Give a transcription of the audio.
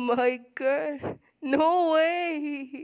Oh my god. No way.